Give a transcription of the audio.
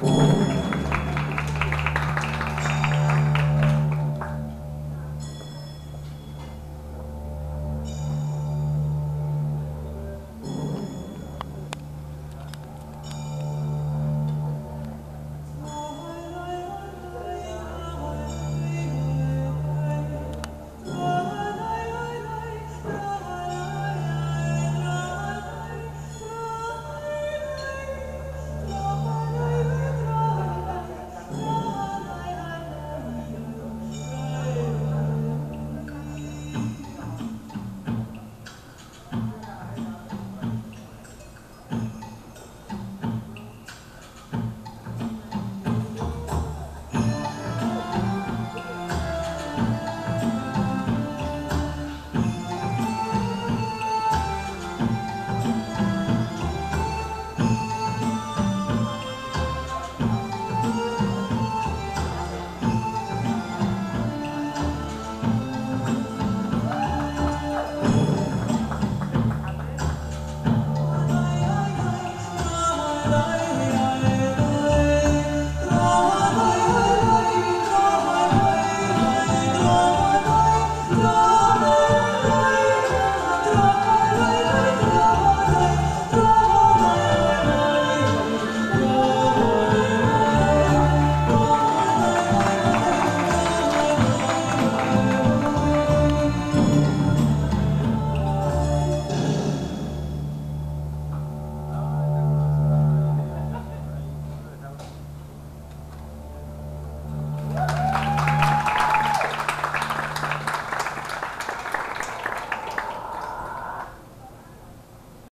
Oh.